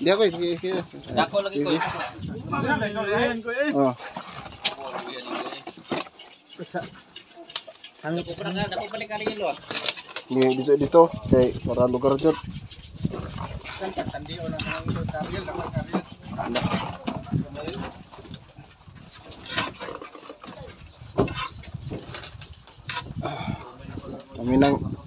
dia ako dia Dako lagi ko. Oh. Kami ko pernah dako pa ni kali lo. Kami nang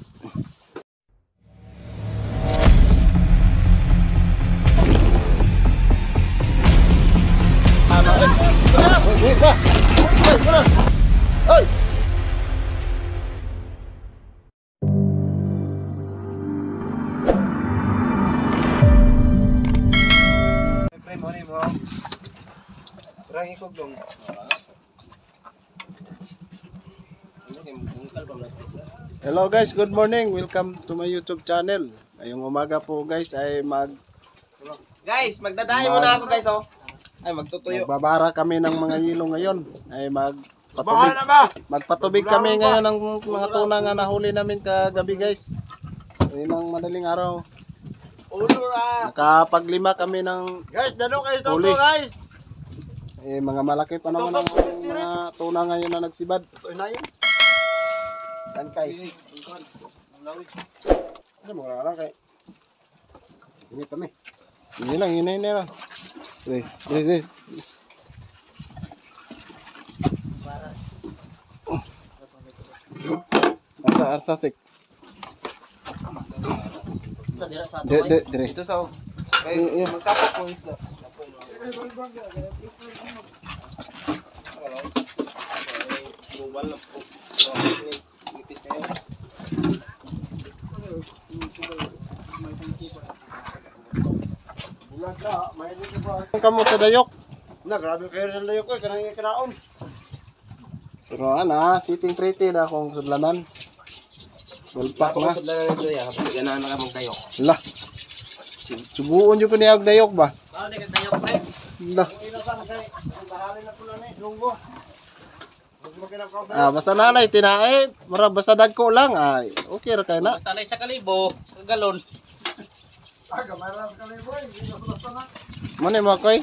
Hello guys, good morning. Welcome to my YouTube channel. Ngayong umaga po guys ay mag Guys, magdadayo muna ako guys oh. Ay magtutuyo. magbabara kami ng mga yelo ngayon. Ay mag ba? Magpatubig kami ngayon ng mga tuna nga nahuli namin kagabi guys. Ayun ang madaling araw. Nakapaglima kami ng Guys, dano kayo sa guys. eh, mga malaki pa naman ang mga tuna ngayon na nagsibad. Ito na yun. Dan kay. Ano mo lang kay. Ini kami. Hindi lang, na yun na lang. Sige, sige, sige. Asa, asa, sik. Sa dira sa De, de, dire. Ito sa Eh, eh. magtapos ko isla. Ang kamo sa dayok. Na grabe kayo sa layo ko kanang kinaon. Pero ana, sitting pretty na akong sudlanan. Bulpak na. na nito ya. Ganahan na kamong tayo. Lah. Subuon jud ko niya og dayok ba? Ni kadayo pre. Lah. Ah, basta nanay tinae, mara basta dagko lang. Ay, okay ra kay na. Basta na sa kalibo, sa galon. Mo ni mo koy.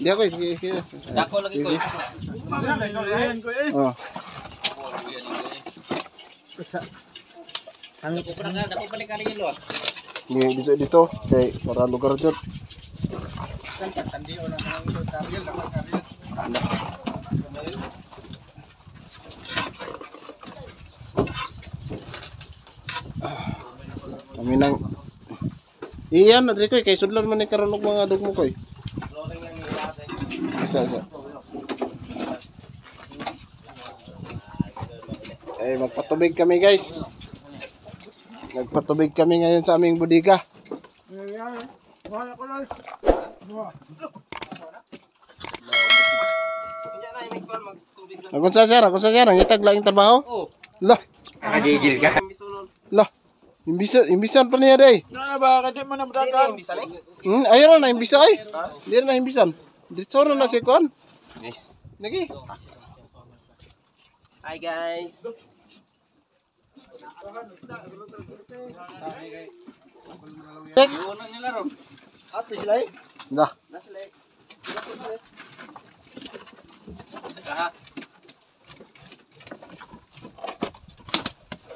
Di ako. Dako lagi ko. Oh. Dako pa na dako pa ni kari lo. Di, dito dito kay para lugar jud. Kami nang Iyan, nadri koy kay sudlan man ni karon og mga dugmo koy. Isa isa. Eh magpatubig kami guys. Nagpatubig kami ngayon sa aming bodega. Kung sa sir, kung sa sir, ang itag lang trabaho. Oh. Lah, Nagigil ka. lah. Imbisan, imbisan pa niya day. Na ba kadi man na bisa ni. Hmm, ayun na imbisa ay. Di na imbisan. Dito na si kon. Yes. Lagi. Hi guys. Check. Ang. Happy sila eh. Dah. Nasa sila eh. Saka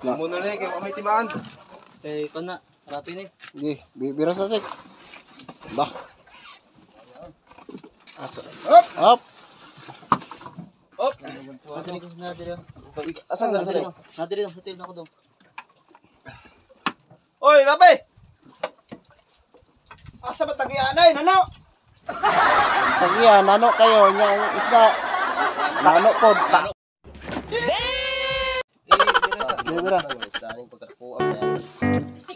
Na. Muna na eh, kay may timaan. Eh ko na. Rapi ni. Gi, bi- bira sa sik. Dah. Asa. Up. Up. Op. Nadiri ko na diri. Asan na sila? Nadiri sa hotel na ko dong. Oy, labi! Asa ba tagianay? Nano? Tagiya, nano kayo nya ang isda. Nano pod. Ta. Di bira. Kasi ko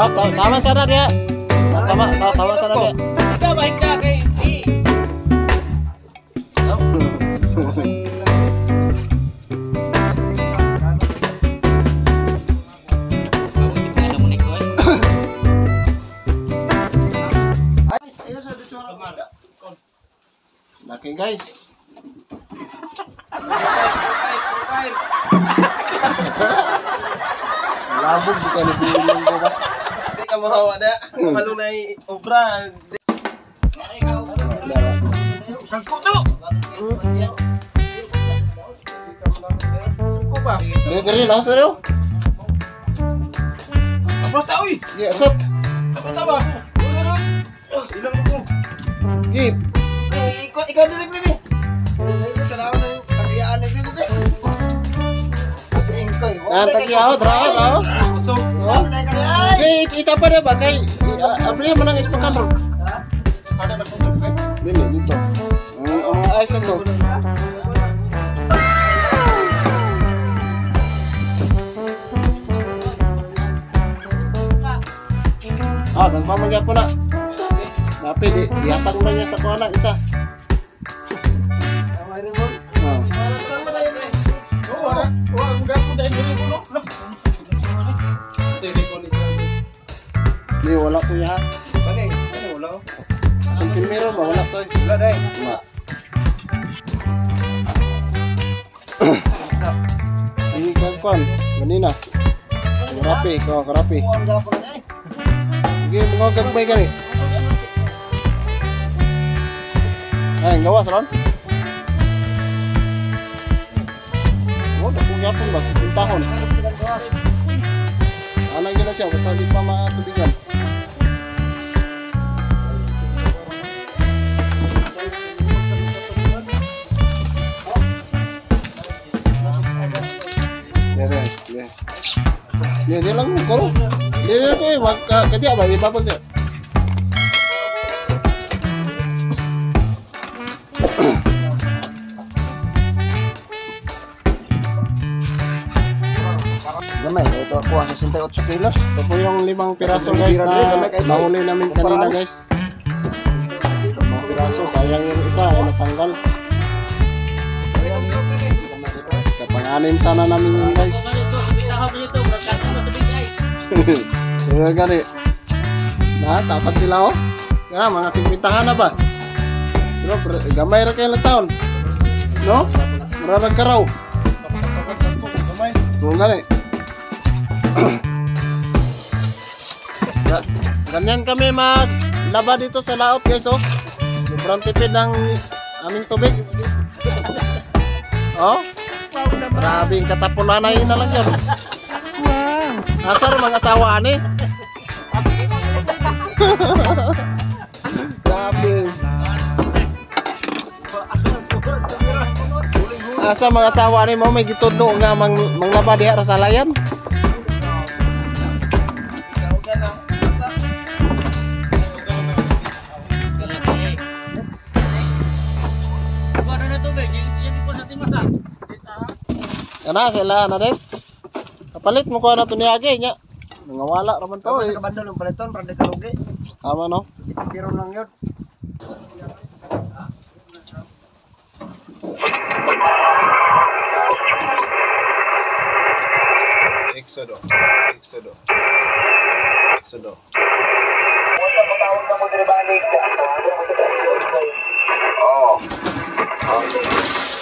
Oh, tama sana dia. Tama, tama sana dia. Kita baik guys. Labuk bukan di sini. Mahawa na. Malo na yung obra. Sangko ba? Dili laos na rin. Aswa ta, uy! Di asot. Aswa ta ba? Ilang ko. Gip. Ikaw, ikaw dili, Bibi. Ikaw, tanaw na yung kagayaan ni Bibi. Kasi ingkoy. Nah, tagi ako, kita pada eh, oh, oh, itu apa pakai apa dia menang SPK bro? Ada ini itu oh aisan tuh ah dan pamannya pula tapi di atas banyak sekolah isa. wala ko ya. Bagay, ano wala ko? Ang primero ba wala to? Wala dai. Wala. Ini kan kan, manina. Karapi, kau karapi. Sige, mga kagbay ka ni. Ay, gawas ron. Oh, pun ba sa tahun. Anang yun na siya, basta hindi pa matubigan. Dia lang ko. Dia dia ko mag kadi ba ibabag dia. Gamay, ito ako ang 68 kilos. Ito po yung limang piraso guys na nahuli namin kanina guys. Limang piraso, sayang yung isa ay natanggal. Kapag-anim sana namin yun guys. Nito, brakato na sa bigay. Kaya gani. Na, tapat sila oh. Kaya mga simpintahan na ba? Pre- gamay ra kayo lang taon. No? Mararag ka raw. Gamay. Oo gani. Ga- Ganyan kami maglaba dito sa laot guys oh. Sobrang tipid ng aming tubig. Oh? Grabing katapulanay na lang yun. Asar mga sawa ani. Asa mga sawa ani mo may gitudno nga mang manglaba diha ra layan? Karena sila na? Kapalit mo ko na to niagi nya. Nangawala ra man to eh. sa kabandol ng paliton, para di ka lugi. Tama no. Tiro lang yun. Exodo. Exodo. Exodo. Uba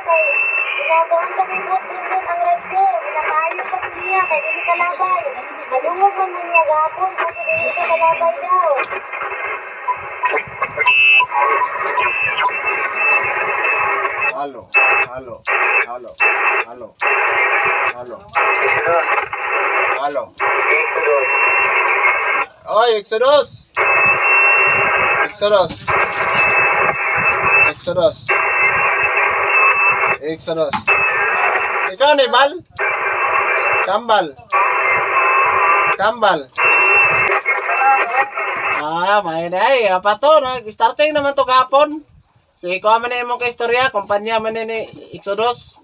kay Ginagawa may bot-bot ang red ko. Pinakayo pa niya, kaya hindi kalabay. Malungog man niya gapon, kasi hindi ka kalabay daw. Halo, halo, halo, halo, halo, halo. Oy, Exodus! Exodus! Exodus! Exodus! Ikaw ni Bal? Kambal? Kambal? Ah, may na ay. Apa to? Nag-starting naman to kahapon. Si Kuha man imong kaistorya, kumpanya man ni Exodus.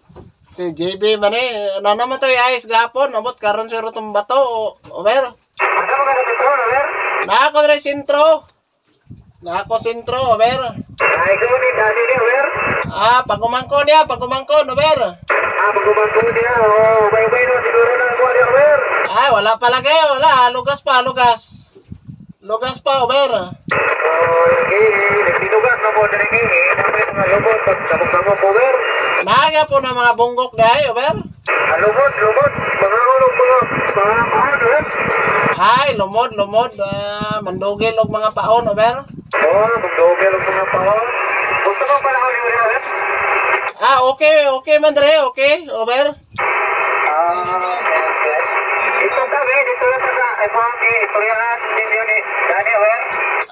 Si JB man eh, ano naman to ayos gapon, abot karon siro tong bato, o, over. Na ako dre sintro. Na ako sintro, over. Ay, gawin dati ni Wer. Ah, pagumangko niya, pagumangko, over. Ah, pagkumanto niya. Oh, bye-bye na siguro na ako ni Wer. Ah, wala pa lagi, wala, lugas pa, lugas. Lugas pa, over. Oh, sige. Nagtinugas na diri ni. Dapat nga lubot pag sabog-sabog ko, Wer. Naga po na mga bunggok dahi, over. Ah, lubot, lubot. Mga ulog, mga mga pahan, Wer. Ay, lumod, lumod, ah, mandugil og mga paon, over. Oh, magdogel ang mga pahan. Ah, okay, okay man dre, okay, over. Ah.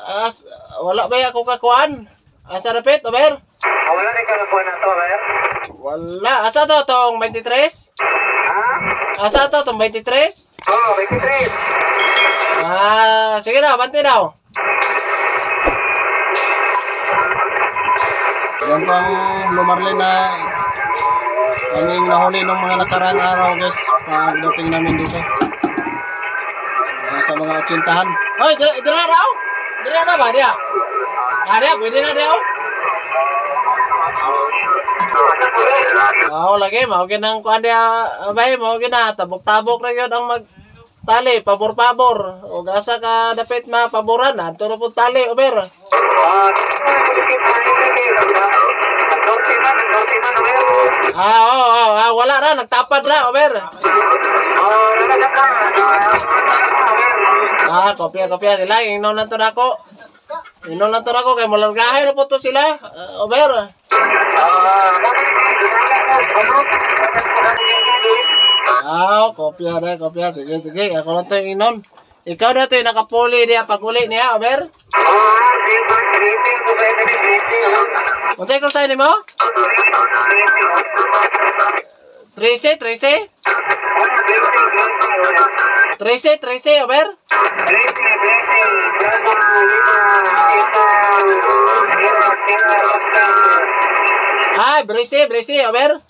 Ah, wala ba ako kakuan? Asa repet, over? Ah, wala ni ka nakuha na to, Wer. Wala. Asa to tong 23? Ha? Asa to tong 23? Oh, 23. Ah, sige na, banti daw. Yan po ang lumarli na kaming nahuli ng mga nakarang araw guys pagdating namin dito. Ah, sa mga otsintahan. Hoy, dira, dira daw? Dira na ba dia? Ah, dia, pwede na dia. Oo, lagi, mao ginang kuan dia, bay, mao gina tabok-tabok ra gyud ang mag tali, pabor-pabor. O gasa ka dapit mapaboran, adto na po tali, over. Ah, Ah, oo, oo, ah, wala ra, nagtapad ra, over. Oh. Ah, kopya, kopya sila, inom lang to nako. Inom lang to nako, kay mulargahay na po to sila, Ah, over. Ah, kopya na, kopya, sige, sige, ako lang to inom. Ikaw na to yung nakapuli niya, paguli niya, over. Unsay call sign nimo? Tracy, Tracy. Tracy, Tracy, over. Hi, berisi, berisi, ya, over.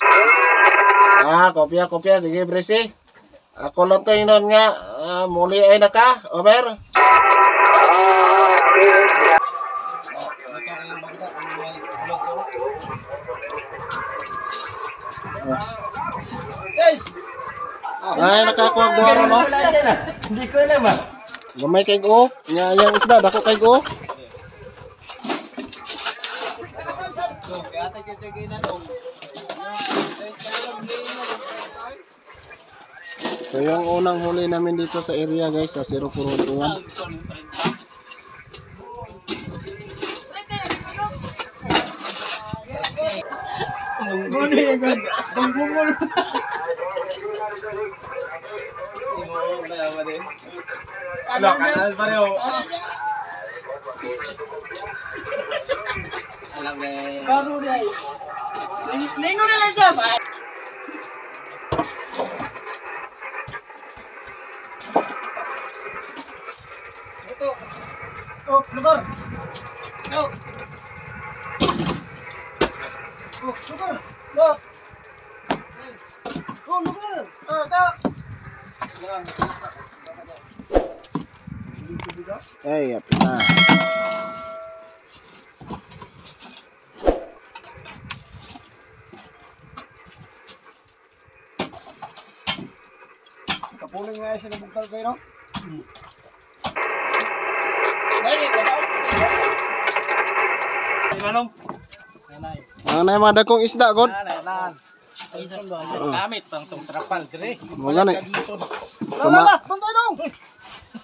Ah, kopya, kopi, Sige, berisi. Ako lang to yung nga. Uh, ah, ay naka, ah, ya, Ober? Over. Ay, nakakuha guwaro, no? hindi ko alam ah. Gamay kay go. Nya yang isda dako kay go. So yung unang huli namin dito sa area guys sa 0421. Ano, kanal pa rin Alam eh. Lino na lang siya. Oh, lugar. No. Oh, lugar. No. Oh, lugar. Ah, ta. Eh ya Kapuling nga sila magtal kayo, no? Nih, Nay, ganaw. Manong. Nanay. Nanay, isda, God. Gamit pang tong trapal, dire. Wala na.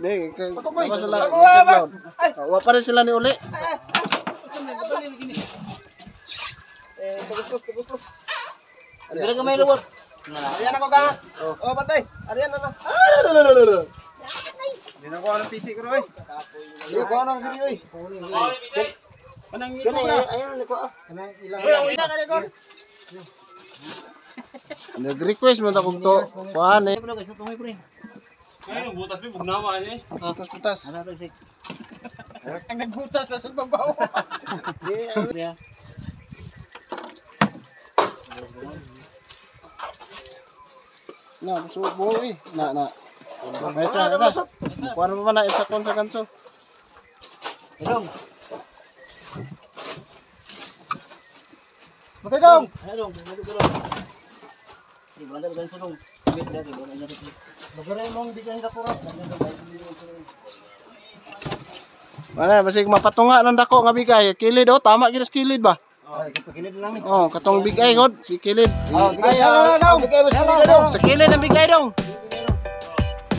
kay apa sila? Cloud. Wa pa rin sila ni uli. Dire gamay luwat. Ariyan ako ka. Oh, patay. Ariyan na na. Ah, Hindi na ko ng PC ko rin. Hindi ko ng siri oy. Kanang Gani ayun ko ah. Kanang ilang. Nag-request mo na kung to. Kuhan eh. Guys, tungoy pre. Ay, butas may bugnawa niya eh. Putas, putas. Ano to sik? Ang nagbutas na sa babaw. Dire. Na, subo eh. Na, na. May sa na. Kuhan mo ba na isa kon sa kanso? Hello. Patay dong. Hello, hello, hello. Di ba daw sulong? Wait, dati ba na Magare mong di kanila kurap. Wala, basig mapatunga ng dako nga bigay. Kilid oh, tama gid sa kilid ba? Oh, katong bigay god, si kilid. Oh, bigay sa dong. Bigay mo sa dong. Sa kilid ang bigay dong.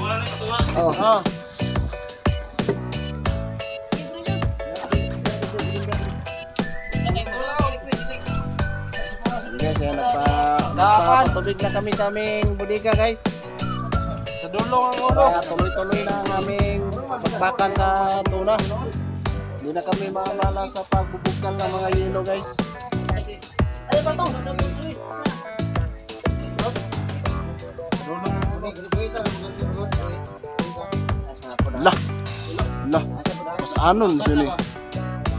Na Oh, oh. Guys, ayan, nagpa, nagpatubig na kami sa aming bodega guys. Sa dulong ang ulo. Kaya tuloy-tuloy na ang aming bakbakan sa tuna. Hindi na kami maalala sa pagbubukal ng mga yelo guys. Ay, patong. Lah, lah, mas anon sini.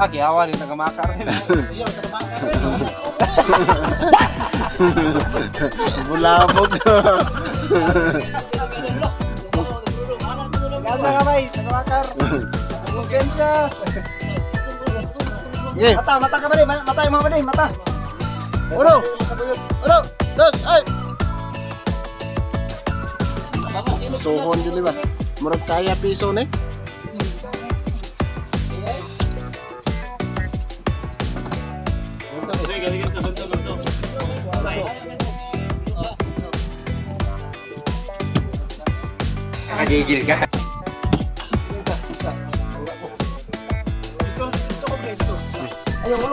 Ah, kiyawa ni nagamakar ni. Bulabog. Gasa ka bay. Mungkin siya. Mata, mata ka ba rin? Mata yung mga ba rin? Mata. oro, oro, dos, ay. Suhon? Murag kaya piso ni. Ka.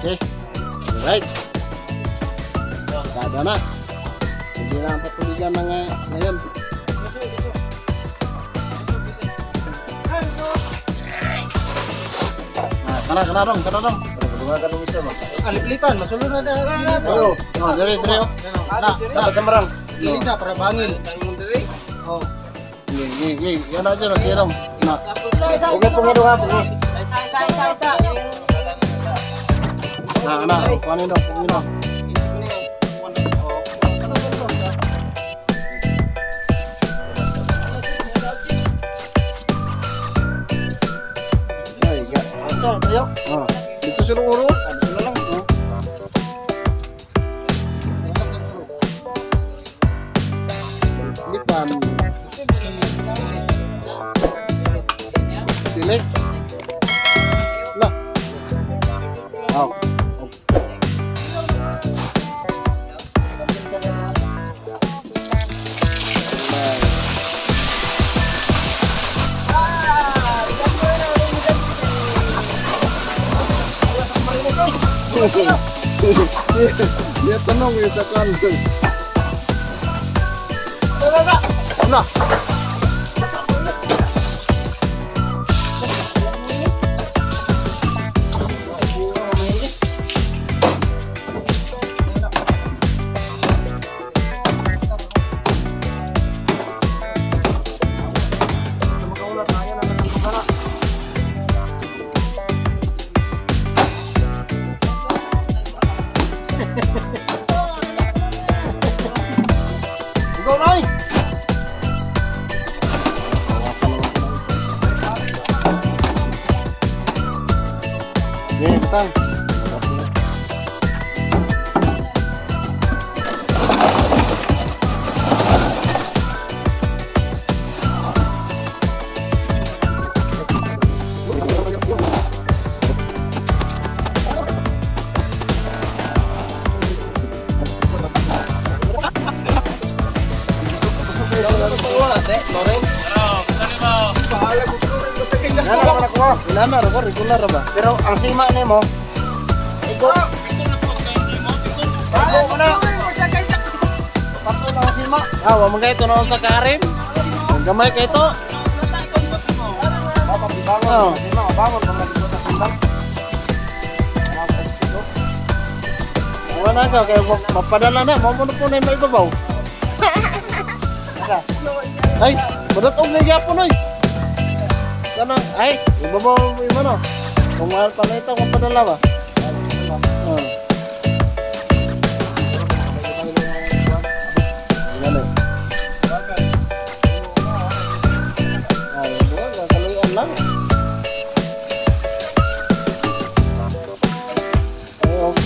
Oke. Okay. Baik. Kada na. Hindi na ang patuligan mga ngayon. Kana kana dong, kana dong. Alip-lipan, masulun na dah. Oh, oh, dari, dire oh. Nah, dapat kemerang. Ini dah para bangil. Oh. ini ini ini yana jero sirong. Nah. Oke, pengaduh apa? Saya. Nah, iya. ah. nah, kuanin dong, dong. Oh, Silik. strong as the Clemson. Regular ba? Pero ang sima ni mo, ikaw. Mo na. Pato na ang sima. Ah, wa man ito noon sa karim. Ang gamay kay. Oh. Wala ka, kaya ma- mapadala na, mo mo po na yung maibabaw. Ay, madatog na Japon oy. Kana, ay, ibabaw mo yung ano. Kung mahal pa na ito, kung padala ba? Ah.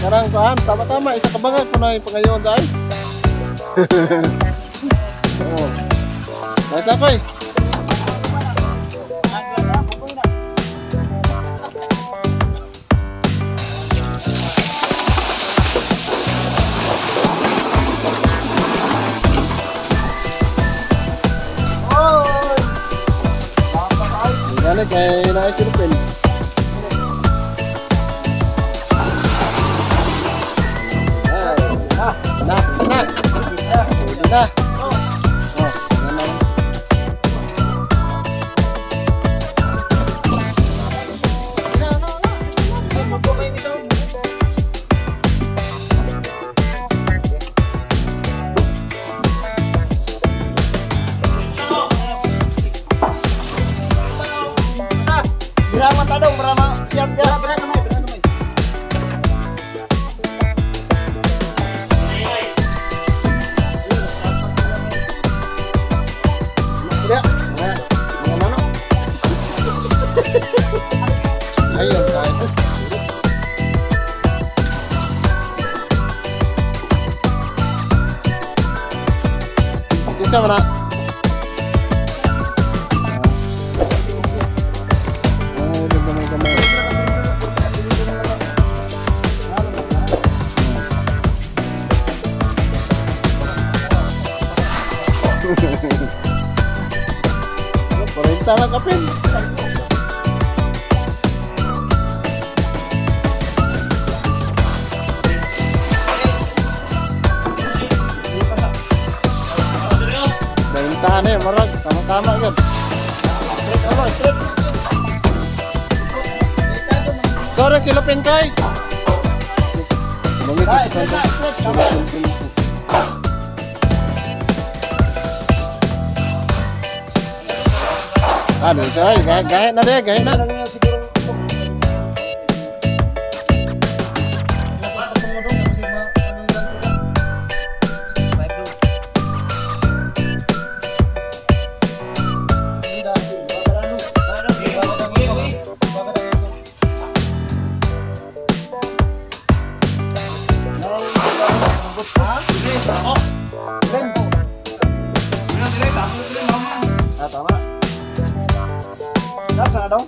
Karang kahan, tama-tama, isa kabangag po na yung pangayon dahil. Oo. Kahit ako eh. and I could have been. Parentahan eh, marag. Tama-tama yan. Straight ano, straight. Sorry, silupin eh. Bumit sa kanto. Ano siya? ay, Gahit, na din, gahit na. raro.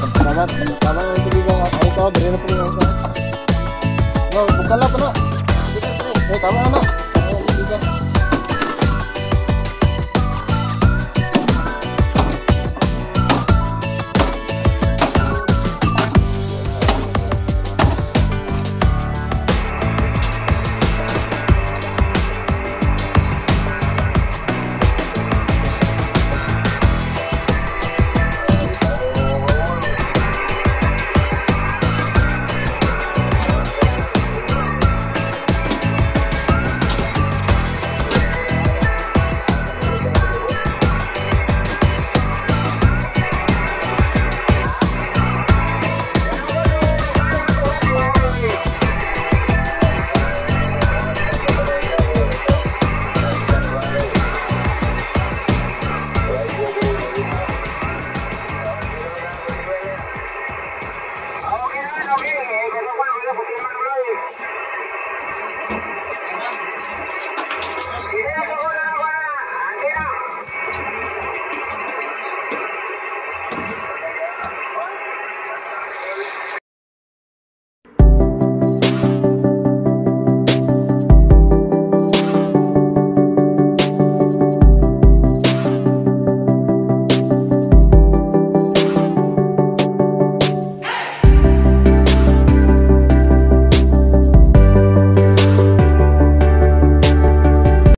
Tama tama yung tubigan ako. Ay, so, dire na po yung isa. No, bukala na. Tama na.